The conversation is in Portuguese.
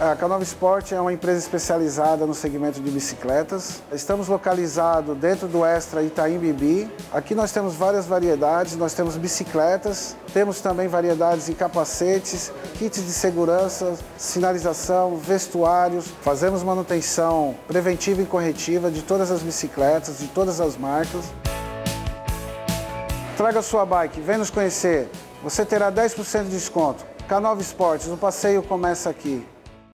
A Canova Sport é uma empresa especializada no segmento de bicicletas. Estamos localizados dentro do Extra Itaim Bibi. Aqui nós temos várias variedades, nós temos bicicletas, temos também variedades em capacetes, kits de segurança, sinalização, vestuários. Fazemos manutenção preventiva e corretiva de todas as bicicletas, de todas as marcas. Traga sua bike, vem nos conhecer. Você terá 10% de desconto. Canova Esportes, o passeio começa aqui.